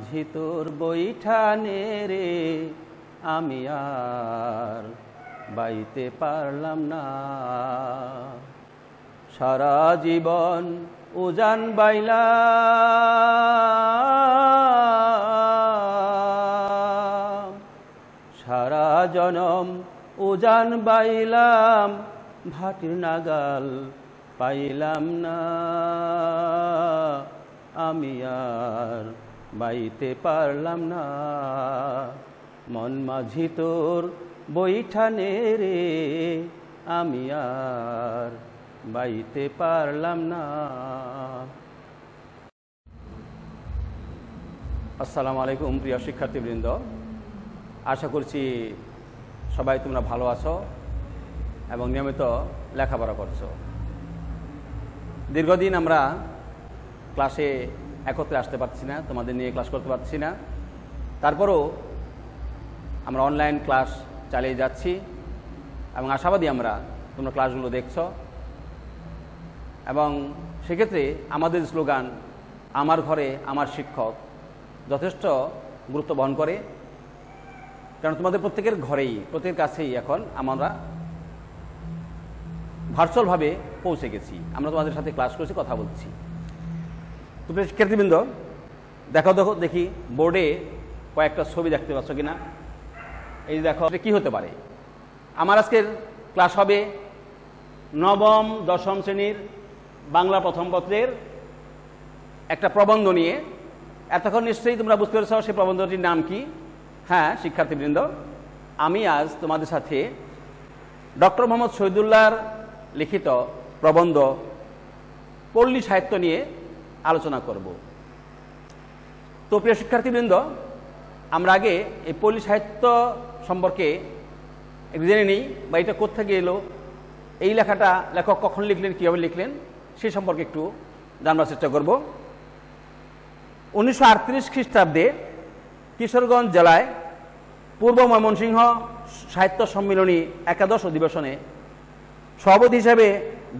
মাঝি তোর বৈঠানে রে, আমি আর বাইতে পারলাম না। সারা জীবন উজান বাইলা সারা জনম উজান বাইলাম, ভাটির নাগাল পাইলাম না। আমি আর বাইতে পারলাম না। মন মাঝি তোর বৈঠানে রে, আমি আর বাইতে পারলাম না। আসসালামু আলাইকুম প্রিয় শিক্ষার্থীবৃন্দ। আশা করছি সবাই তোমরা ভালো আছো এবং নিয়মিত লেখাপড়া করছ। দীর্ঘদিন আমরা ক্লাসে একত্রে আসতে পারছি না, তোমাদের নিয়ে ক্লাস করতে পারছি না। তারপরও আমরা অনলাইন ক্লাস চালিয়ে যাচ্ছি এবং আশাবাদী আমরা তোমরা ক্লাসগুলো দেখছ। এবং সেক্ষেত্রে আমাদের স্লোগান, আমার ঘরে আমার শিক্ষক যথেষ্ট গুরুত্ব বহন করে। কারণ তোমাদের প্রত্যেকের ঘরেই, প্রত্যেকের কাছেই এখন আমরা ভার্চুয়ালভাবে পৌঁছে গেছি। আমরা তোমাদের সাথে ক্লাস করছি, কথা বলছি। তো প্রিয় শিক্ষার্থীবৃন্দ দেখো দেখো, দেখি বোর্ডে কয়েকটা ছবি দেখতে পাচ্ছ কিনা। এই দেখো কী হতে পারে? আমার আজকের ক্লাস হবে নবম, দশম শ্রেণির বাংলা প্রথম পত্রের একটা প্রবন্ধ নিয়ে। এতক্ষণ নিশ্চয়ই তোমরা বুঝতে পেরেছ সেই প্রবন্ধটির নাম কি। হ্যাঁ শিক্ষার্থীবৃন্দ, আমি আজ তোমাদের সাথে ডক্টর মোহাম্মদ শহীদুল্লাহর লিখিত প্রবন্ধ পল্লী সাহিত্য নিয়ে আলোচনা করব। তো প্রিয় শিক্ষার্থীবৃন্দ, আমরা আগে এই পল্লী সাহিত্য সম্পর্কে একটু জেনে নিই, বা এটা কোথেকে এলো, এই লেখাটা লেখক কখন লিখলেন, কীভাবে লিখলেন, সে সম্পর্কে একটু জানবার চেষ্টা করব। উনিশশো আটত্রিশ খ্রিস্টাব্দে কিশোরগঞ্জ জেলায় পূর্ব ময়মনসিংহ সাহিত্য সম্মিলনী একাদশ অধিবেশনে সভাপতি হিসাবে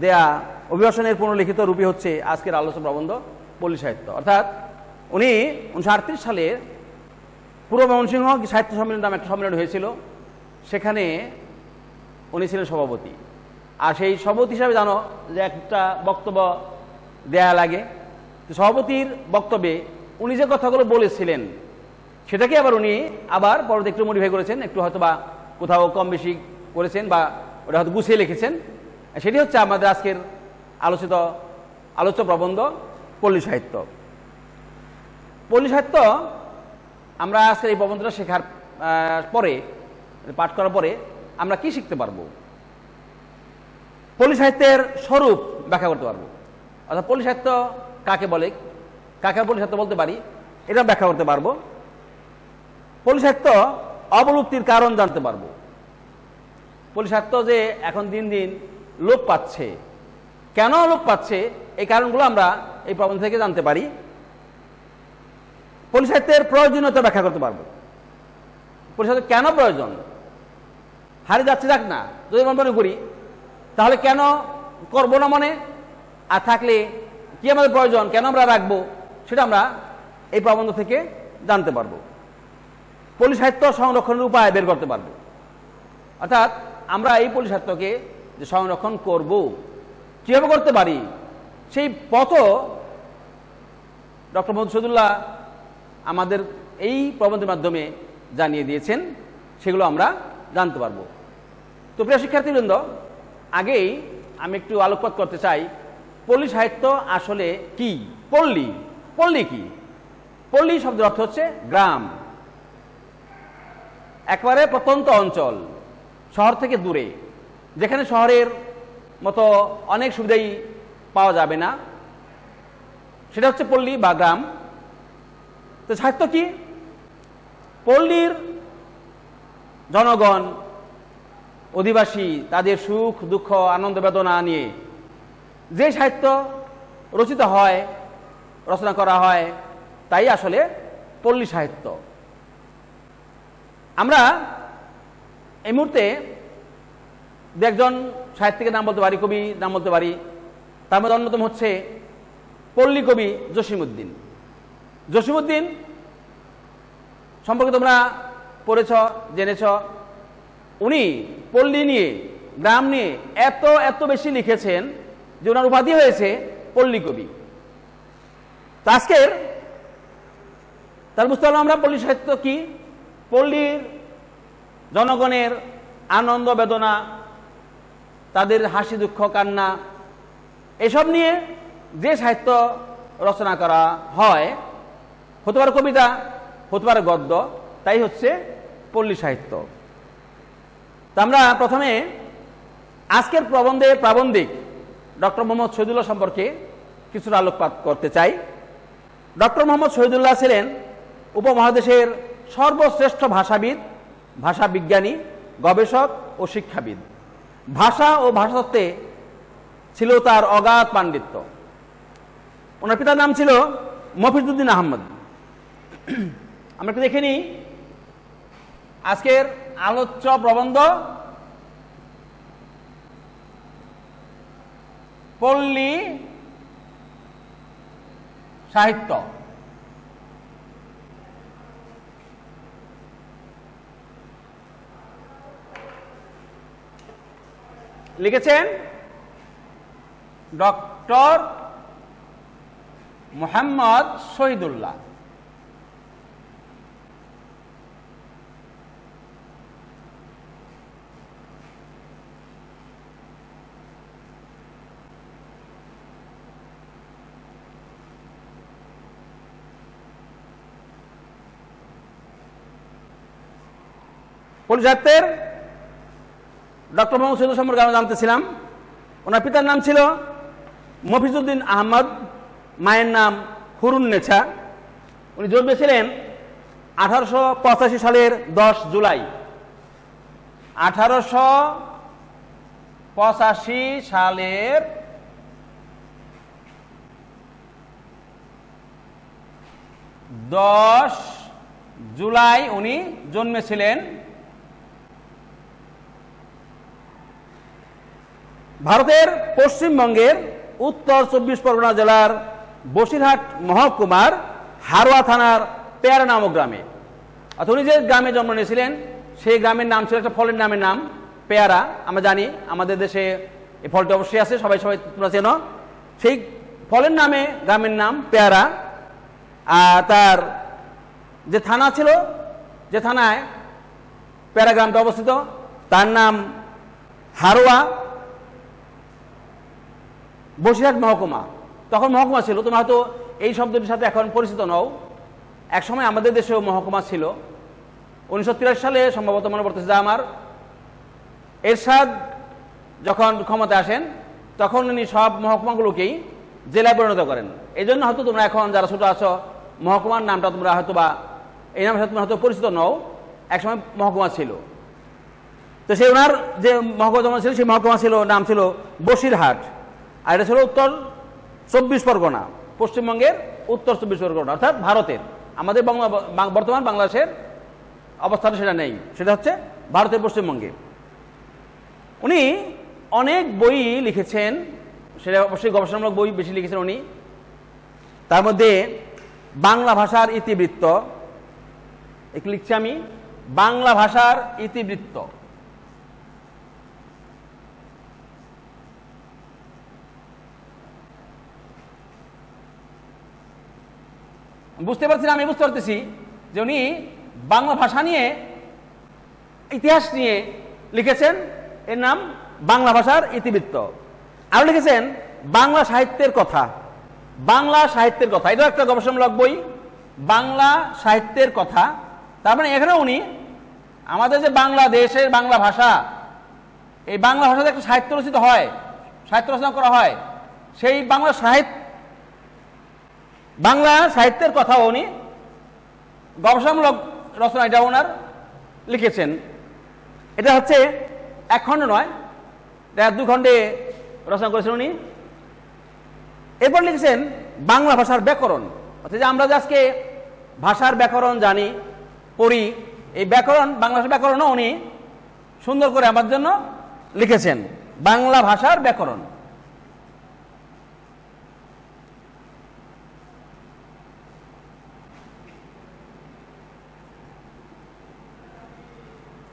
দেয়া অভিবাসনের পুনর্লিখিত রূপে হচ্ছে আজকের আলোচনা প্রবন্ধ পল্লী সাহিত্য। অর্থাৎ উনি উনিশশো আটত্রিশ সালে পূর্ব ময়মনসিংহ সাহিত্য সম্মেলন নামে একটা সম্মেলন হয়েছিল। সেখানে উনি ছিলেন সভাপতি। আর সেই সভাপতি হিসাবে জানো যে একটা বক্তব্য দেয়া লাগে সভাপতির বক্তব্যে উনি যে কথাগুলো বলেছিলেন, সেটাকে আবার উনি আবার পরবর্তী একটু মডিফাই করেছেন, একটু হয়তো বা কোথাও কম বেশি করেছেন বা ওটা হয়তো গুছিয়ে লিখেছেন। সেটি হচ্ছে আমাদের আজকের আলোচিত, আলোচ্য প্রবন্ধ, পল্লী সাহিত্য। পল্লী সাহিত্য আমরা আজকের এই প্রবন্ধটা শেখার পরে, পাঠ করার পরে আমরা কি শিখতে পারব? পল্লী সাহিত্যের স্বরূপ ব্যাখ্যা করতে পারব। অর্থাৎ পল্লী সাহিত্য কাকে বলে? কাকে পল্লী সাহিত্য বলতে পারি? এটা ব্যাখ্যা করতে পারব। পল্লী সাহিত্য অবলুপ্তির কারণ জানতে পারব। পল্লী সাহিত্য যে এখন দিন দিন লোপ পাচ্ছে কেন লোপ পাচ্ছে? এই কারণগুলো আমরা এই প্রবন্ধ থেকে জানতে পারি। পল্লী সাহিত্যের প্রয়োজনীয়তা ব্যাখ্যা করতে পারব। পল্লী সাহিত্য কেন প্রয়োজন? হারিয়ে যাচ্ছে যাক না। যদি আমরা মনে করি, তাহলে কেন করব না মনে? আর থাকলে কি আমাদের প্রয়োজন? কেন আমরা রাখব? সেটা আমরা এই প্রবন্ধ থেকে জানতে পারব। পল্লী সাহিত্য সংরক্ষণের উপায় বের করতে পারব। অর্থাৎ আমরা এই পল্লী সাহিত্যকে যে সংরক্ষণ করব কীভাবে করতে পারি? সেই পথও ডক্টর মোহাম্মদ সদুল্লাহ আমাদের এই প্রবন্ধের মাধ্যমে জানিয়ে দিয়েছেন, সেগুলো আমরা জানতে পারব। তো প্রিয় শিক্ষার্থীবৃন্দ, আগেই আমি একটু আলোকপাত করতে চাই, পল্লী সাহিত্য আসলে কি? পল্লী। পল্লী কি? পল্লী শব্দের অর্থ হচ্ছে গ্রাম। একবারে প্রত্যন্ত অঞ্চল, শহর থেকে দূরে, যেখানে শহরের মতো অনেক সুবিধাই পাওয়া যাবে না। সেটা হচ্ছে পল্লী বা গ্রাম। তো সাহিত্য কি? পল্লীর জনগণ, অধিবাসী, তাদের সুখ, দুঃখ, আনন্দ, বেদনা নিয়ে যে সাহিত্য রচিত হয়, রচনা করা হয়, তাই আসলে পল্লী সাহিত্য আমরা এই মুহূর্তে দু সাহিত্যিকের নাম বলতে পারি, কবি নাম বলতে পারি। তার মধ্যে অন্যতম হচ্ছে পল্লী কবি জসিমুদ্দিন জসিমুদ্দিন সম্পর্কে তোমরা পড়েছ, জেনেছ। উনি পল্লী নিয়ে, গ্রাম নিয়ে এত এত বেশি লিখেছেন যে ওনার উপাধি হয়েছে পল্লী কবি। তো আজকের তাহলে বুঝতে পারলাম আমরা পল্লী সাহিত্য কি? পল্লীর জনগণের আনন্দ বেদনা তাদের হাসি, দুঃখ, কান্না, এসব নিয়ে যে সাহিত্য রচনা করা হয়, হতে পারে কবিতা, হতে পারে গদ্য, তাই হচ্ছে পল্লী সাহিত্য। তা আমরা প্রথমে আজকের প্রবন্ধের প্রাবন্ধিক ডক্টর মোহাম্মদ শহীদুল্লাহ সম্পর্কে কিছুটা আলোকপাত করতে চাই। ডক্টর মোহাম্মদ শহীদুল্লাহ ছিলেন উপমহাদেশের সর্বশ্রেষ্ঠ ভাষাবিদ ভাষা বিজ্ঞানী গবেষক ও শিক্ষাবিদ। ভাষা ও ভাষাতত্ত্বে ছিল তার অগাধ পাণ্ডিত্য। ওনার পিতার নাম ছিল মফিজুদ্দিন আহমদ। আমরা একটু দেখে নিই আজকের আলোচ্য প্রবন্ধ পল্লী সাহিত্য। লিখেছেন ডক্টর মোহাম্মদ শহীদুল্লাহ। পরিজাতের ডক্টর মোহাম্মদ সৈয়দ সম্পর্কে আমরা জানতেছিলাম। ওনার পিতার নাম ছিল মফিজুদ্দিন আহমদ, মায়ের নাম হুরুন্নেছা। উনি জন্মেছিলেন আঠারোশো পঁচাশি সালের দশ জুলাই। আঠারোশো পঁচাশি সালের দশ জুলাই উনি জন্মেছিলেন। ভারতের পশ্চিমবঙ্গের উত্তর চব্বিশ পরগনা জেলার বসিরহাট মহকুমার হারোয়া থানার পেয়ারা নামক গ্রামে। অর্থাৎ উনি যে গ্রামে জন্ম নিয়েছিলেন, সেই গ্রামের নাম ছিল একটা ফলের নামের নাম, পেয়ারা। আমরা জানি, আমাদের দেশে এই ফলটা অবশ্যই আছে, সবাই সবাই তোমরা চেনো। সেই ফলের নামে গ্রামের নাম পেয়ারা। আর তার যে থানা ছিল, যে থানায় পেয়ারা গ্রামটা অবস্থিত, তার নাম হারোয়া। বসিরহাট মহকুমা। তখন মহকুমা ছিল তুমি হয়তো এই শব্দটির সাথে এখন পরিচিত নও। এক সময় আমাদের দেশেও মহকুমা ছিল। উনিশশো সালে সম্ভবত মনে পড়তেছে যে আমার। এরশাদ যখন ক্ষমতা আসেন, তখন উনি সব মহকুমাগুলোকেই জেলায় পরিণত করেন। এই জন্য হয়তো তোমরা এখন যারা ছোট আছো, মহকুমার নামটা তোমরা হয়তো বা এই নামের সাথে তোমরা হয়তো পরিচিত নও। একসময় মহকুমা ছিল। তো সেই ওনার যে মহকুমা ছিল, সেই মহকুমা ছিল, নাম ছিল বসিরহাট। আর এটা ছিল উত্তর চব্বিশ পরগনা, পশ্চিমবঙ্গের উত্তর চব্বিশ পরগনা, অর্থাৎ ভারতের। আমাদের বাংলা বর্তমান বাংলাদেশের অবস্থান সেটা নেই, সেটা হচ্ছে ভারতের পশ্চিমবঙ্গে। উনি অনেক বই লিখেছেন, সেটা অবশ্যই গবেষণামূলক বই বেশি লিখেছেন উনি। তার মধ্যে বাংলা ভাষার ইতিবৃত্ত একটু লিখছি আমি, বাংলা ভাষার ইতিবৃত্ত। বুঝতে পারছি না, আমি বুঝতে পারতেছি যে উনি বাংলা ভাষা নিয়ে, ইতিহাস নিয়ে লিখেছেন। এর নাম বাংলা ভাষার ইতিবৃত্ত। আরও লিখেছেন, বাংলা সাহিত্যের কথা। বাংলা সাহিত্যের কথা। এটাও একটা গবেষণামূলক বই। বাংলা সাহিত্যের কথা। তার মানে এখানে উনি আমাদের যে বাংলাদেশের বাংলা ভাষা, এই বাংলা ভাষাতে একটা সাহিত্য রচিত হয়, সাহিত্য রচনা করা হয়। সেই বাংলা সাহিত্য বাংলা সাহিত্যের কথা উনি গবেষণামূলক রচনা, এটা ওনার লিখেছেন। এটা হচ্ছে এক খণ্ড নয়, এটা দু খণ্ডে রচনা করেছেন উনি। এরপর লিখেছেন বাংলা ভাষার ব্যাকরণ। অর্থাৎ আমরা যে আজকে ভাষার ব্যাকরণ জানি, পড়ি, এই ব্যাকরণ, বাংলা ব্যাকরণও উনি সুন্দর করে আমার জন্য লিখেছেন। বাংলা ভাষার ব্যাকরণ।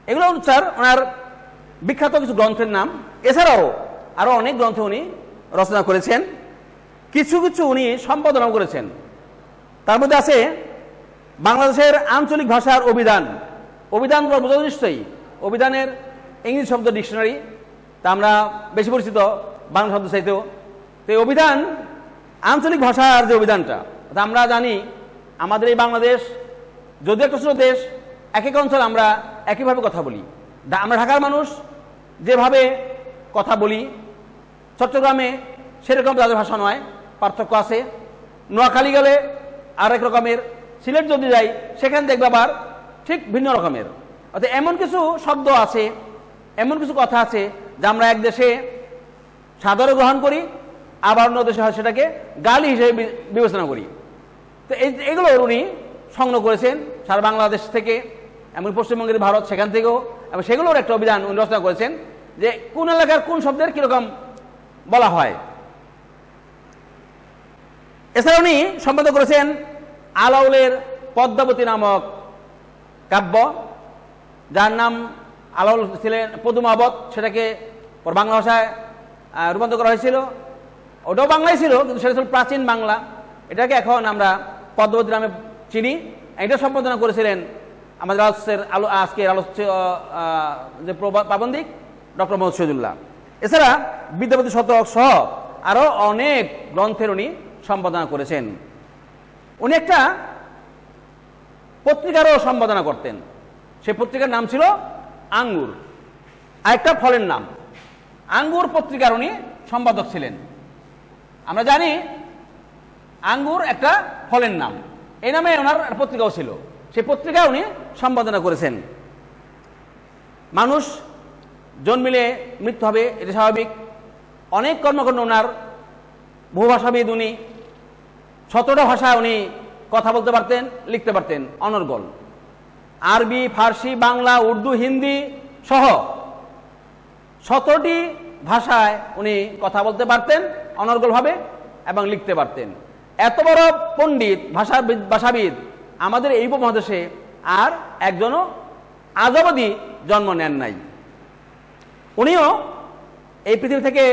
এগুলো স্যার ওনার বিখ্যাত কিছু গ্রন্থের নাম। এছাড়াও আরও অনেক গ্রন্থ উনি রচনা করেছেন। কিছু কিছু উনি সম্পাদনাও করেছেন। তার মধ্যে আছে বাংলাদেশের আঞ্চলিক ভাষার অভিধান। অভিধান নিশ্চয়ই। অভিধানের ইংরেজি শব্দ ডিকশনারি। তা আমরা বেশি পরিচিত বাংলা শব্দ চাইতেও। তো এই অভিধান আঞ্চলিক ভাষার যে অভিধানটা আমরা জানি আমাদের এই বাংলাদেশ, যদিও একটা দেশ, এক এক অঞ্চল আমরা একইভাবে কথা বলি। আমরা ঢাকার মানুষ, যেভাবে কথা বলি, চট্টগ্রামে সেরকম তাদের ভাষা নয়, পার্থক্য আছে। নোয়াখালী গেলে আরেক রকমের, সিলেট যদি যাই, সেখানে দেখবে আবার ঠিক ভিন্ন রকমের। অর্থাৎ এমন কিছু শব্দ আছে, এমন কিছু কথা আছে, যা আমরা এক দেশে সাদরে গ্রহণ করি, আবার অন্য দেশে হয় সেটাকে গালি হিসেবে বিবেচনা করি। তো এই এগুলো উনি সংগ্রহ করেছেন সারা বাংলাদেশ থেকে। এমন পশ্চিমবঙ্গের ভারত, সেখান থেকেও। এবং সেগুলোর একটা অভিধান উনি রচনা করেছেন যে কোন এলাকার কোন শব্দের কীরকম বলা হয়। এছাড়া উনি সম্পাদক করেছেন আলাউলের পদ্মাবতী নামক কাব্য, যার নাম আলাউল ছিলেন পদুমাবত, সেটাকে পর বাংলা ভাষায় রূপান্তর করা হয়েছিল। ওটাও বাংলায় ছিল, কিন্তু সেটা ছিল প্রাচীন বাংলা। এটাকে এখন আমরা পদ্মাবতী নামে চিনি। এটা সম্পাদনা করেছিলেন আমাদের আলোচ্যের আলো, আজকের আলোচ্য যে প্রাবন্ধিক, ডক্টর মোহাম্মদ শহীদুল্লাহ। এছাড়া বিদ্যাপতি শতক সহ আরও অনেক গ্রন্থের উনি সম্পাদনা করেছেন। উনি একটা পত্রিকারও সম্পাদনা করতেন। সেই পত্রিকার নাম ছিল আঙ্গুর। আরেকটা ফলের নাম। আঙ্গুর পত্রিকার উনি সম্পাদক ছিলেন। আমরা জানি আঙ্গুর একটা ফলের নাম। এই নামে ওনার পত্রিকাও ছিল। সেই পত্রিকা উনি সম্পাদনা করেছেন। মানুষ জন্মিলে মৃত্যু হবে, এটা স্বাভাবিক। অনেক কর্মকাণ্ড ওনার বহুভাষাবিদ উনি, সতেরোটা ভাষা উনি কথা বলতে পারতেন, লিখতে পারতেন, অনর্গল। আরবি, ফার্সি, বাংলা, উর্দু, হিন্দি সহ সতেরোটি ভাষায় উনি কথা বলতে পারতেন, অনর্গলভাবে এবং লিখতে পারতেন। এত বড় পণ্ডিত ভাষা ভাষাবিদ আমাদের এই উপমহাদেশে আর একজনও আজ অবধি জন্ম নেন নাই। উনিও এই পৃথিবী থেকে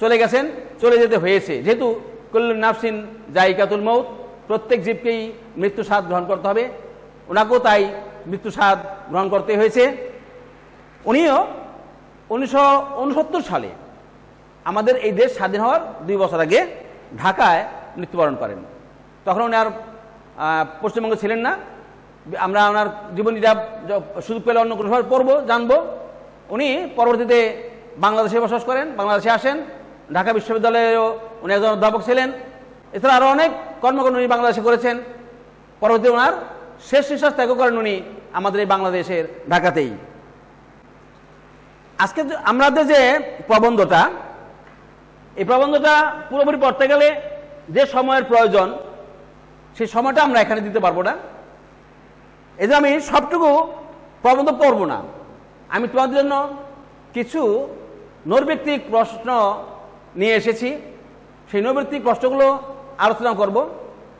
চলে গেছেন, চলে যেতে হয়েছে। যেহেতু কল্লুন নাফসিন জাইকাতুল মৌত, প্রত্যেক জীবকেই মৃত্যু গ্রহণ করতে হবে। ওনাকেও তাই মৃত্যু গ্রহণ করতে হয়েছে। উনিও উনিশশো উনসত্তর সালে আমাদের এই দেশ স্বাধীন হওয়ার দুই বছর আগে ঢাকায় মৃত্যুবরণ করেন। তখন উনি আর পশ্চিমবঙ্গে ছিলেন না। আমরা ওনার জীবনীটা সুযোগ পেলে অন্য কোনো সময় পড়ব, জানব। উনি পরবর্তীতে বাংলাদেশে বসবাস করেন, বাংলাদেশে আসেন। ঢাকা বিশ্ববিদ্যালয়েও উনি একজন অধ্যাপক ছিলেন। এছাড়া আরও অনেক কর্মকাণ্ড উনি বাংলাদেশে করেছেন। পরবর্তী ওনার শেষ নিঃশ্বাস ত্যাগ করেন উনি আমাদের এই বাংলাদেশের ঢাকাতেই। আজকে আমাদের যে প্রবন্ধটা, এই প্রবন্ধটা পুরোপুরি পড়তে গেলে যে সময়ের প্রয়োজন সেই সময়টা আমরা এখানে দিতে পারব না। এই আমি সবটুকু প্রবন্ধ পড়ব না। আমি তোমাদের জন্য কিছু নৈর্ব্যক্তিক প্রশ্ন নিয়ে এসেছি। সেই নৈর্ব্যক্তিক প্রশ্নগুলো আলোচনা করব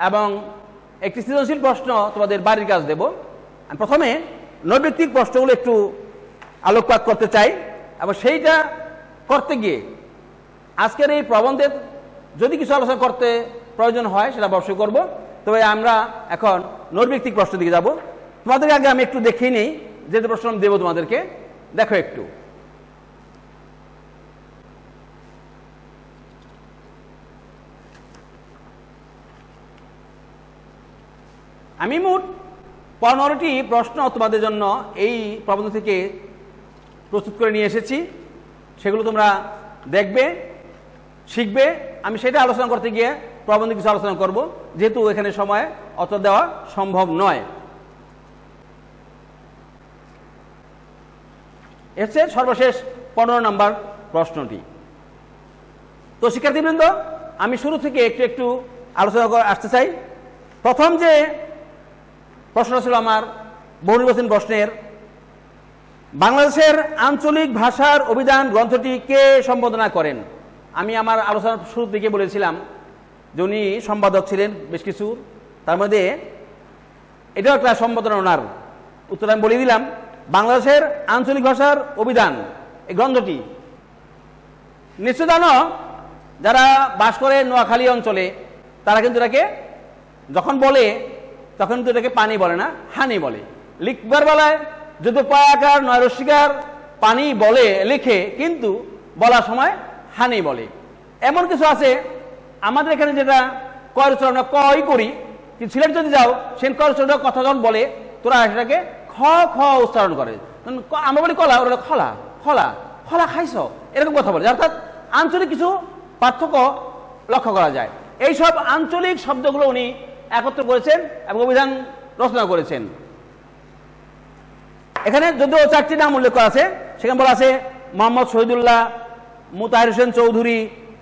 এবং একটি সৃজনশীল প্রশ্ন তোমাদের বাড়ির কাজ দেব। আমি প্রথমে নৈর্ব্যক্তিক প্রশ্নগুলো একটু আলোকপাত করতে চাই এবং সেইটা করতে গিয়ে আজকের এই প্রবন্ধের যদি কিছু আলোচনা করতে প্রয়োজন হয়, সেটা অবশ্যই করব। তবে আমরা এখন নৈর্ব্যক্তিক প্রশ্ন দিকে যাব। তোমাদেরকে আগে আমি একটু দেখিয়ে নিই, যে যে প্রশ্ন আমি দেবো তোমাদেরকে, দেখো একটু। আমি মোট পনেরোটি প্রশ্ন তোমাদের জন্য এই প্রবন্ধ থেকে প্রস্তুত করে নিয়ে এসেছি। সেগুলো তোমরা দেখবে, শিখবে। আমি সেটা আলোচনা করতে গিয়ে প্রবন্ধ কিছু আলোচনা করব, যেহেতু এখানে সময় অত দেওয়া সম্ভব নয়। এসছে সর্বশেষ পনেরো নম্বর প্রশ্নটি। তো শিক্ষার্থীবৃন্দ, আমি শুরু থেকে একটু একটু আলোচনা করে আসতে চাই। প্রথম যে প্রশ্ন ছিল আমার বহুনির্বাচন প্রশ্নের, বাংলাদেশের আঞ্চলিক ভাষার অভিধান গ্রন্থটি কে সম্বোধনা করেন? আমি আমার আলোচনার শুরুর দিকে বলেছিলাম যে উনি সম্পাদক ছিলেন বেশ কিছু, তার মধ্যে এটাও একটা সম্বোধনা ওনার উত্তর আমি বলে দিলাম, বাংলাদেশের আঞ্চলিক ভাষার অভিধান, এই গ্রন্থটি। নিশ্চয় জানো, যারা বাস করে নোয়াখালী অঞ্চলে, তারা কিন্তু এটাকে যখন বলে, তখন কিন্তু এটাকে পানি বলে না, হানি বলে। লিখবার বেলায় যদি পয়াকার নয়রস্বীকার পানি বলে, লিখে, কিন্তু বলার সময় হানি বলে। এমন কিছু আছে আমাদের এখানে যেটা কর উচ্চারণ কই করি কিন্তু সিলেট যদি যাও সে কর উচ্চারণ কথা যখন বলে, তোরা সেটাকে খ খ উচ্চারণ করে। আমরা বলি কলা, ওরা খলা খলা খলা খাইছ, এরকম কথা বলে। অর্থাৎ আঞ্চলিক কিছু পার্থক্য লক্ষ্য করা যায়। এই সব আঞ্চলিক শব্দগুলো উনি একত্র করেছেন এবং অভিধান রচনা করেছেন। এখানে যদিও চারটি নাম উল্লেখ করা আছে, সেখানে বলা আছে মোহাম্মদ শহীদুল্লাহ, মুতাহির হোসেন চৌধুরী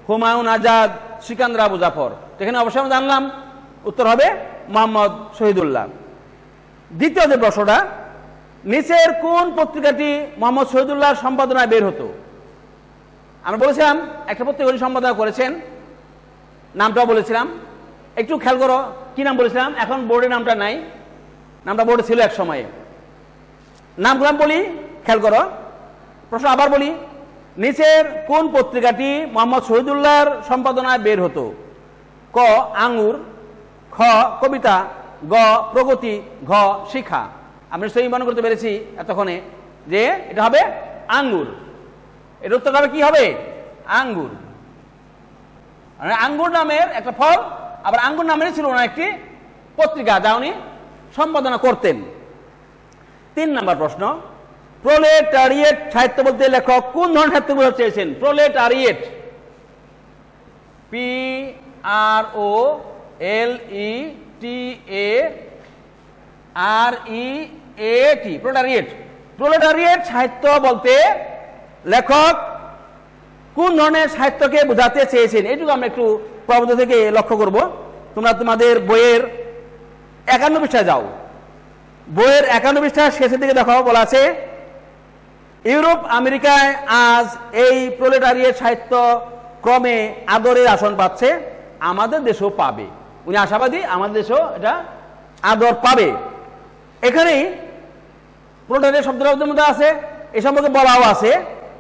হুমায়ুন আজাদ, সিকান্দর আবু জাফর। এখানে অবশ্যই আমরা জানলাম, উত্তর হবে মোহাম্মদ শহীদুল্লাহ। দ্বিতীয় যে প্রশ্নটা, নিচের কোন পত্রিকাটি মোহাম্মদ শহীদুল্লাহর সম্পাদনায় বের হতো? আমরা বলেছিলাম, একটা পত্রিকা উনি সম্পাদনা করেছেন, নামটাও বলেছিলাম। একটু খেয়াল করো, কি নাম বলেছিলাম? এখন বোর্ডে নামটা নাই, নামটা বোর্ডে ছিল এক সময়ে। নামগুলো বলি, খেয়াল করো। প্রশ্ন আবার বলি নিচের কোন পত্রিকাটি মোহাম্মদ শহীদুল্লাহর সম্পাদনায় বের হতো? ক, আঙ্গুর, খ, কবিতা, গ, প্রগতি, ঘ, শিখা। আমি সেই মনে করতে পেরেছি এতক্ষণে যে এটা হবে আঙ্গুর। এর উত্তরটা হবে কি হবে? আঙ্গুর। মানে আঙ্গুর নামের একটা ফল, আবার আঙ্গুর নামের ছিল ওনার একটি পত্রিকা যা উনি সম্পাদনা করতেন। তিন নম্বর প্রশ্ন প্রোলেটারিয়েট সাহিত্য বলতে লেখক কোন ধরনের সাহিত্য বোঝাতে চেয়েছেন? Proletariat P R O L E T A R E A T proletariat proletariat সাহিত্য বলতে লেখক কোন ধরনের সাহিত্যকে বোঝাতে চেয়েছেন? এইটুকু আমরা একটু প্রবন্ধ থেকে লক্ষ্য করব। তোমরা তোমাদের বইয়ের একান্ন পৃষ্ঠায় যাও। বইয়ের একান্ন পৃষ্ঠার শেষের দিকে দেখো, বলা আছে ইউরোপ, আমেরিকায় আজ এই প্রোলেটারিয়েট সাহিত্য ক্রমে আদরের আসন পাচ্ছে, আমাদের দেশেও পাবে। উনি আশাবাদী, আমাদের দেশেও এটা আদর পাবে। এখানেই প্রোলেটারিয়েট শব্দটার মধ্যে আছে, এ সম্পর্কে বলাও আছে।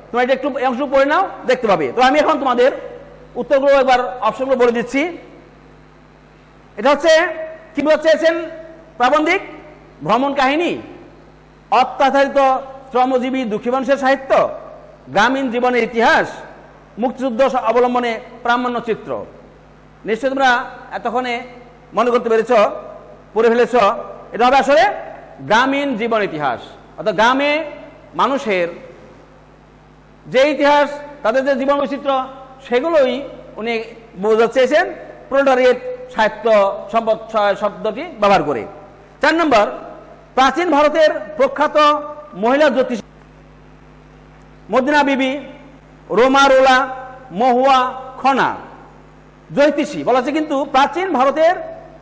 তোমরা এটা একটু অংশ পড়ে নাও, দেখতে পাবে। তো আমি এখন তোমাদের উত্তরগুলো একবার অপশনগুলো বলে দিচ্ছি। এটা হচ্ছে, কি বলতে চেয়েছেন প্রাবন্ধিক? ভ্রমণ কাহিনী? অত্যাচারিত শ্রমজীবী দুঃখী মানুষের সাহিত্য, গ্রামীণ জীবনের ইতিহাস, মুক্তিযুদ্ধ অবলম্বনে প্রামাণ্য চিত্র। নিশ্চয় তোমরা এতক্ষণে মনে করতে পেরেছ, পড়ে ফেলেছ, এটা হবে আসলে গ্রামীণ জীবন ইতিহাস। অর্থাৎ গ্রামে মানুষের যে ইতিহাস, তাদের যে জীবন বৈচিত্র্য, সেগুলোই উনি বোঝাতে চেয়েছেন প্রোটারিয়েট সাহিত্য সম্পদ, শব্দটি ব্যবহার করে। চার নম্বর, প্রাচীন ভারতের প্রখ্যাত মহিলা জ্যোতিষ মদিনা বিবি, রোমা রোলা, মহুয়া খনা, জ্যোতিষী। বলা আছে কিন্তু প্রাচীন ভারতের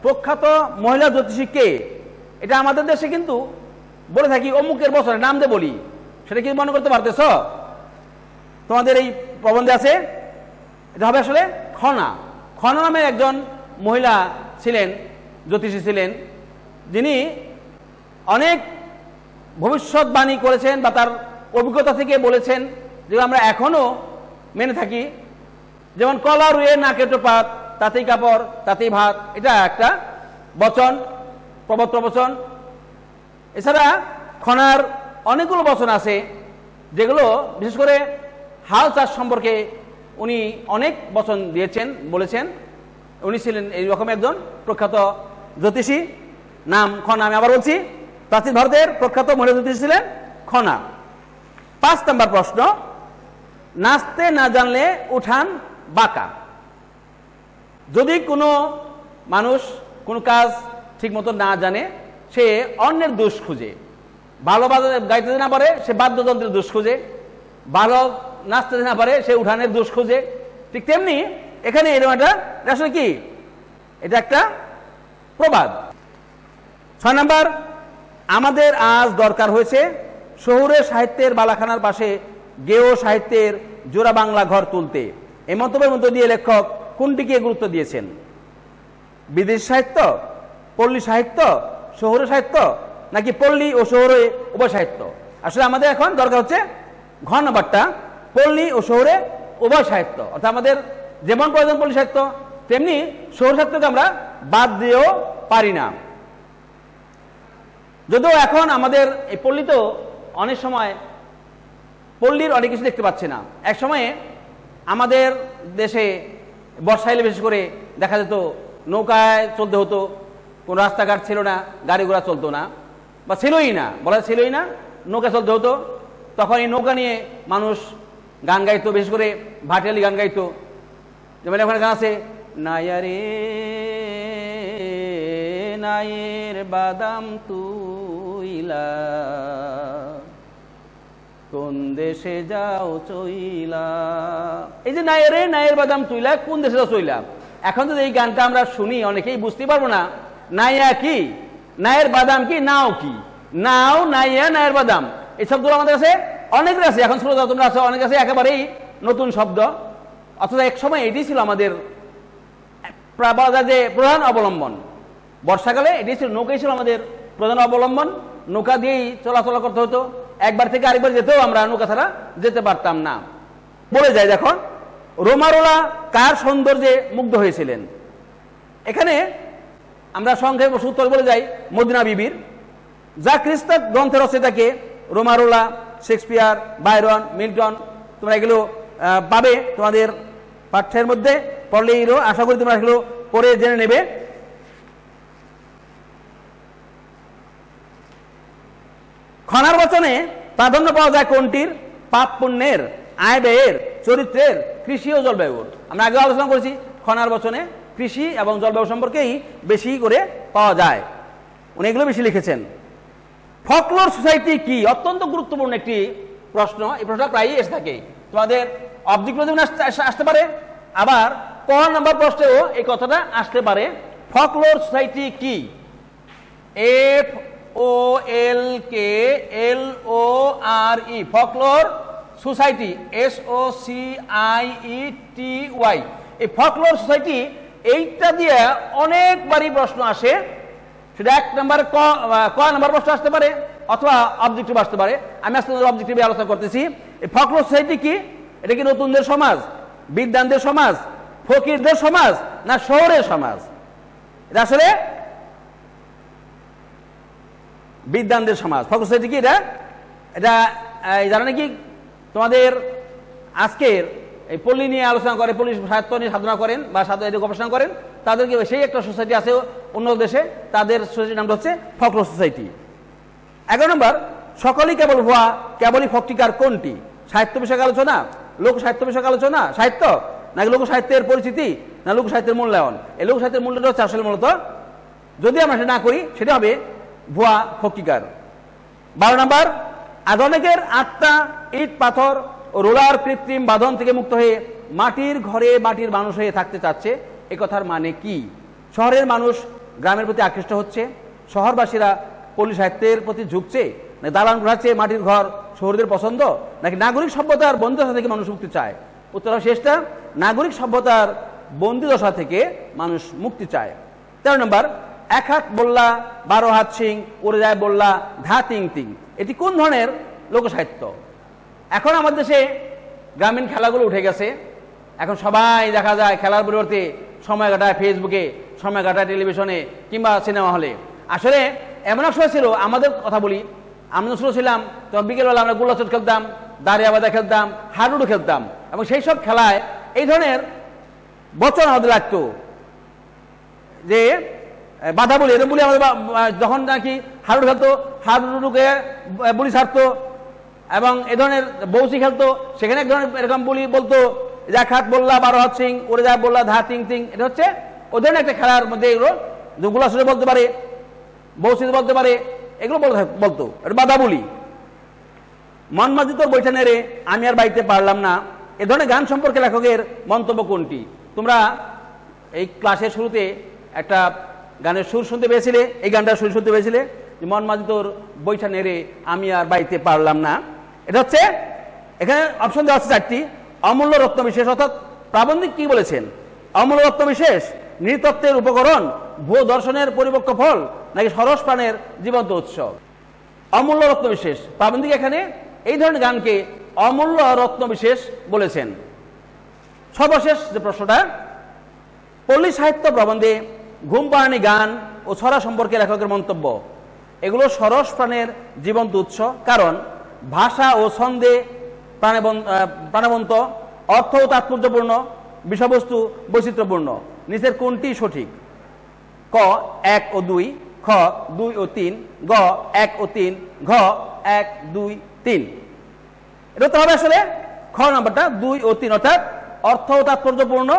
প্রখ্যাত মহিলা জ্যোতিষী কে? এটা আমাদের দেশে কিন্তু বলে থাকি, অমুকের বছরে, নাম দিয়ে বলি। সেটা কি মনে করতে পারতেছ? তোমাদের এই প্রবন্ধে আছে, এটা হবে আসলে খনা। খনা নামের একজন মহিলা ছিলেন, জ্যোতিষী ছিলেন। যিনি অনেক ভবিষ্যৎবাণী করেছেন বা তার অভিজ্ঞতা থেকে বলেছেন, যেগুলো আমরা এখনও মেনে থাকি। যেমন কলা রুয়ে না কেটো পাত তাতেই কাপড়, তাতেই ভাত, এটা একটা বচন প্রবত প্রবচন এছাড়া খনার অনেকগুলো বচন আছে, যেগুলো বিশেষ করে হাল চাষ সম্পর্কে উনি অনেক বচন দিয়েছেন, বলেছেন। উনি ছিলেন এইরকম একজন প্রখ্যাত জ্যোতিষী, নাম খনা আমি আবার বলছি। প্রাচীন ভারতের প্রখ্যাত মহিলা জ্যোতিষী ছিলেন খনা পাঁচ নম্বর প্রশ্ন, নাচতে না জানলে উঠান বাঁকা। যদি কোনো মানুষ কোনো কাজ ঠিক মতো না জানে, সে অন্যের দোষ খুঁজে। ভালো গাইতে না পারে, সে বাদ্যযন্ত্রের দোষ খুঁজে। ভালো নাচতে না পারে, সে উঠানের দোষ খুঁজে। ঠিক তেমনি এখানে এরকম একটা আসলে কি? এটা একটা প্রবাদ। ছয় নম্বর আমাদের আজ দরকার হয়েছে শহুরে সাহিত্যের বালাখানার পাশে গেও সাহিত্যের জোড়া বাংলা ঘর তুলতে। এই মন্তব্যের মধ্য দিয়ে লেখক কোনটিকে গুরুত্ব দিয়েছেন? বিদেশি সাহিত্য? পল্লী সাহিত্য? শহুরে সাহিত্য? নাকি পল্লী ও শহরে উপসাহিত্য? আসলে আমাদের এখন দরকার হচ্ছে ঘ নাম্বারটা পল্লী ও শহরে উভয় সাহিত্য অর্থাৎ আমাদের যেমন প্রয়োজন পল্লী সাহিত্য, তেমনি শহর সাহিত্যকে আমরা বাদ দিয়েও পারি না। যদিও এখন আমাদের এই পল্লীতেও অনেক সময় পল্লীর অনেক কিছু দেখতে পাচ্ছি না। এক সময়ে আমাদের দেশে বর্ষা এলে বিশেষ করে দেখা যেত, নৌকায় চলতে হতো, কোনো রাস্তাঘাট ছিল না, গাড়ি ঘোড়া চলতো না, বা ছিলই না, বলা ছিলই না, নৌকা চলতে হতো। তখন এই নৌকা নিয়ে মানুষ গান গাইতো, বিশেষ করে ভাটিয়ালি গান গাইতো। যেমন ওখানে গান আছে, নায়ারে, নায়ের বাদাম তুইলা কোন দেশে যাও চইলা। এই যে নায়েরে, নায়ের বাদাম তুইলা কোন দেশে যাও চইলা? এখন তো এই গানটা আমরা শুনি, অনেকেই বুঝতে পারব না। নাইয়া কি? নায়ের বাদাম কি? নাও কি? নাও নাইয়া নায়ের বাদাম। এই শব্দগুলো আমাদের কাছে অনেক আছে। এখন শ্রোতা তোমরা আছে অনেক আছে একেবারেই নতুন শব্দ। অথচ এক সময় এটি ছিল আমাদের যে প্রধান অবলম্বন। বর্ষাকালে এটি ছিল, নৌকাই ছিল আমাদের প্রধান অবলম্বন। নৌকা দিয়েই চলাচল করতে হতো। একবার থেকে আরেকবার যেতেও আমরা নৌকা ছাড়া যেতে পারতাম না। বলে যায় দেখো রোমারোলা কার সৌন্দর্যে মুগ্ধ হয়েছিলেন? এখানে আমরা সংক্ষেপ সূত্র বলে যাই, মদিনা বিবির। যা খ্রিস্ট গ্রন্থের রচয়িতাকে Romain Rolland, Shakespeare, Byron, Milton, তোমরা এগুলো পাবে তোমাদের পাঠ্যের মধ্যে। পড়লে এগুলো আশা করি তোমরা এগুলো পড়ে জেনে নেবে। খনার বচনে প্রাধান্য পাওয়া যায় কোনটির? পাপ পুণ্যের আয় ব্যয়ের চরিত্রের, কৃষি ও জলবায়ুর। আমরা আগে আলোচনা করেছি খনার বচনে কৃষি এবং জলবায়ু সম্পর্কেই বেশি করে পাওয়া যায়। উনি এগুলো বেশি লিখেছেন। ফকলোর সোসাইটি কি? অত্যন্ত গুরুত্বপূর্ণ একটি প্রশ্ন। এই প্রশ্নটা প্রায়ই এসে থাকে। তোমাদের প্রজেক্ট আসতে পারে, আবার ক নম্বর প্রশ্নেও এই কথাটা আসতে পারে। ফকলোর সোসাইটি কি? F O L K R E folklore society S O C I E T Y এই ফকলোর সোসাইটি এইটা দিয়ে অনেকবারই প্রশ্ন আসে। সেটা এক নম্বর ক নম্বর প্রশ্ন আসতে পারে, অথবা অবজেক্টিভ আসতে পারে। আমি আজকে অবজেক্টিভে আলোচনা করতেছি, এই ফকলোর সোসাইটি কি? এটা কি নতুনদের সমাজ? বিদ্যানদের সমাজ? ফকিরদের সমাজ? না শহরের সমাজ? এটা আসলে বিদ্যানদের সমাজ। ফকর সোসাইটি কি এটা? এটা যারা নাকি? তোমাদের আজকের এই পল্লী নিয়ে আলোচনা করে, পল্লী সাহিত্য নিয়ে সাধনা করেন বা সাধনা গবেষণা করেন, তাদেরকে সেই একটা সোসাইটি আছে অন্য দেশে, তাদের সোসাইটির নামটা হচ্ছে ফকর সোসাইটি। এগারো নম্বর, সকলেই কেবল ভুয়া, কেবলই ফকটিকার কোনটি? সাহিত্য বিষয়ক আলোচনা? লোক সাহিত্য বিষয়ক আলোচনা? সাহিত্য? নাকি লোক সাহিত্যের পরিচিতি? না লোক সাহিত্যের মূল্যায়ন? এই লোক সাহিত্যের মূল্যটা হচ্ছে আসলে মূলত, যদি আমরা সেটা না করি, সেটা হবে ভুয়া ফকিকার বারো নম্বর আধুনিকের আত্মা ইট, পাথর রোলার কৃত্রিম বাঁধন থেকে মুক্ত হয়ে মাটির ঘরে মাটির মানুষ হয়ে থাকতে চাচ্ছে, এ কথার মানে কি? শহরের মানুষ গ্রামের প্রতি আকৃষ্ট হচ্ছে? শহরবাসীরা পল্লী সাহিত্যের প্রতি ঝুঁকছে? না দালান ঘোরাচ্ছে মাটির ঘর শহরদের পছন্দ? নাকি নাগরিক সভ্যতার বন্ধুদশা থেকে মানুষ মুক্তি চায়? উত্তর শেষটা, নাগরিক সভ্যতার বন্দিদশা থেকে মানুষ মুক্তি চায়। তেরো নম্বর এক হাত বললা, বারো হাত সিং উড়ে যায় বললা ধা তিং তিং। এটি কোন ধরনের লোকসাহিত্য? এখন আমাদের দেশে গ্রামীণ খেলাগুলো উঠে গেছে। এখন সবাই দেখা যায় খেলার পরিবর্তে সময় কাটায় ফেসবুকে, সময় কাটায় টেলিভিশনে কিংবা সিনেমা হলে। আসলে এমন এক সময় ছিল, আমাদের কথা বলি আমরা ছোট ছিলাম, তখন বিকেলবেলা আমরা গোল্লাচট খেলতাম দাঁড়িয়ে খেলতাম, হাডুডু খেলতাম। এবং সেই সব খেলায় এই ধরনের বচন আমাদের লাগতো যে বাধা বলি এরকম বলি আমাদের যখন নাকি হাডুডু খেলতো, হাডুডুকে ব- বলি ছাড়তো, এবং এ ধরনের বৌসি খেলতো, সেখানে এক ধরনের এরকম বলি বলতো, যা খাত বললা বারো হাত সিং ওরে যা বললা ধা তিং তিং। এটা হচ্ছে ও ধরনের একটা খেলার মধ্যে এগুলো যেগুলো আসলে বলতে পারে, বৌসি বলতে পারে, এগুলো বলতে। এটা বাধা বলি। মন মাঝি তোর বৈঠা নেড়ে আমি আর বাইতে পারলাম না। এ ধরনের গান সম্পর্কে লেখকের মন্তব্য কোনটি? তোমরা এই ক্লাসের শুরুতে একটা গানের সুর শুনতে পেয়েছিলে? এই গানটার সুর শুনতে পেয়েছিলে? মন মাঝি তোর বৈঠা নেড়ে আমি আর বাইতে পারলাম না। এটা হচ্ছে, এখানে অপশন দেওয়া আছে চারটি। অমূল্য রত্ন বিশেষ, অর্থাৎ প্রাবন্ধিক কি বলেছেন? অমূল্য রত্ন বিশেষ, নৃতত্ত্বের উপকরণ ভূ দর্শনের পরিপক্ক ফল, নাকি সরস প্রাণের জীবন্ত উৎসব? অমূল্য রত্ন বিশেষ, প্রাবন্ধিক এখানে এই ধরনের গানকে অমূল্য রত্ন বিশেষ বলেছেন। সর্বশেষ যে প্রশ্নটা, পল্লী সাহিত্য প্রবন্ধে ঘুম পাড়ানি গান ও ছড়া সম্পর্কে লেখকের মন্তব্য। এগুলো সরস প্রাণের জীবন্ত উৎস, কারণ ভাষা ও ছন্দে প্রাণবন্ত, অর্থ ও তাৎপর্যপূর্ণ, বিষয়বস্তু বৈচিত্র্যপূর্ণ। নিচের কোনটি সঠিক? ক, এক ও দুই, খ, দুই ও তিন, গ, এক ও তিন, ঘ, এক, দুই, তিন। এটা তো হবে আসলে খ নম্বরটা, দুই ও তিন, অর্থাৎ অর্থ ও তাৎপর্যপূর্ণ,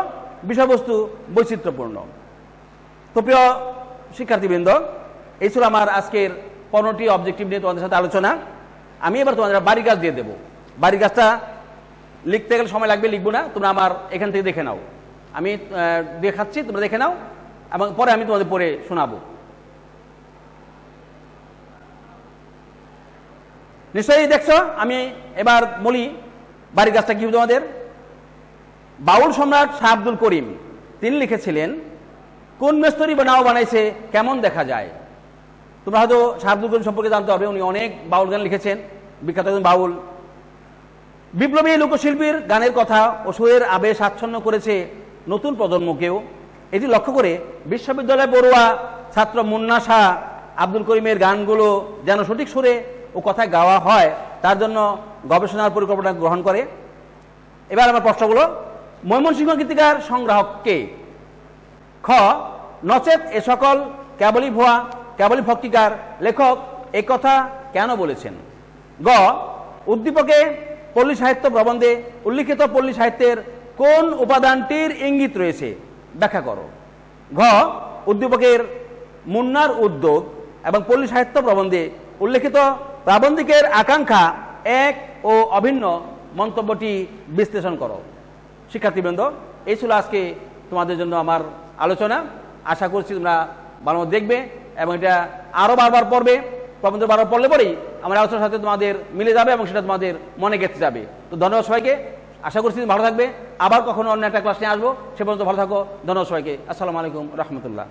বিষয়বস্তু বৈচিত্র্যপূর্ণ। তো প্রিয় শিক্ষার্থীবৃন্দ, এই ছিল আমার আজকের পনেরোটি অবজেক্টিভ নিয়ে তোমাদের সাথে আলোচনা। আমি এবার তোমাদের বাড়ি গাছ দিয়ে দেবো। বাড়ি গাছটা লিখতে গেলে সময় লাগবে, লিখব না, তোমরা আমার এখান থেকে দেখে নাও। আমি দেখাচ্ছি, তোমরা দেখে নাও, এবং পরে আমি তোমাদের পরে শোনাবো। নিশ্চয়ই দেখছ, আমি এবার বলি বাড়ির কাজটা কি তোমাদের? বাউল সম্রাট শাহ আব্দুল করিম, তিনি লিখেছিলেন কোন মেস্তরি বা নাও বানাইছে, কেমন দেখা যায়? তোমরা হয়তো শাহ আব্দুল করিম সম্পর্কে জানতে হবে উনি অনেক বাউল গান লিখেছেন, বিখ্যাত একজন বাউল। বিপ্লবী লোকশিল্পীর গানের কথা ও সুরের আবেশ আচ্ছন্ন করেছে নতুন প্রজন্মকেও। এটি লক্ষ্য করে বিশ্ববিদ্যালয় পড়ুয়া ছাত্র মুন্না শাহ আব্দুল করিমের গানগুলো যেন সঠিক সুরে ও কথায় গাওয়া হয়, তার জন্য গবেষণার পরিকল্পনা গ্রহণ করে। এবার আমার প্রশ্নগুলো, ময়মনসিংহ গীতিকার সংগ্রাহক কে খ, নচেত এ সকল কেবলই ভুয়া কেবলই ভক্তিকার লেখক এ কথা কেন বলেছেন? গ, উদ্দীপকে পল্লী সাহিত্য প্রবন্ধে উল্লিখিত পল্লী সাহিত্যের কোন উপাদানটির ইঙ্গিত রয়েছে? ব্যাখ্যা করো। ঘ, উদ্দীপকের মুন্নার উদ্যোগ এবং পল্লী সাহিত্য প্রবন্ধে উল্লেখিত প্রাবন্ধিকের আকাঙ্ক্ষা এক ও অভিন্ন মন্তব্যটি বিশ্লেষণ করো। শিক্ষার্থীবৃন্দ, এই ছিল আজকে তোমাদের জন্য আমার আলোচনা। আশা করছি তোমরা ভালো দেখবে এবং এটা আরও বারবার পড়বে। প্রবন্ধ বারবার পড়লে পরেই আমার আলোচনার সাথে তোমাদের মিলে যাবে এবং সেটা তোমাদের মনে গেঁথে যাবে। তো ধন্যবাদ সবাইকে। আশা করছি তুমি ভালো থাকবে। আবার কখনো অন্য একটা ক্লাস নিয়ে আসব। সে পর্যন্ত ভালো থাকো। ধন্যবাদ সবাইকে। আসসালামু আলাইকুম রহমতুল্লাহ।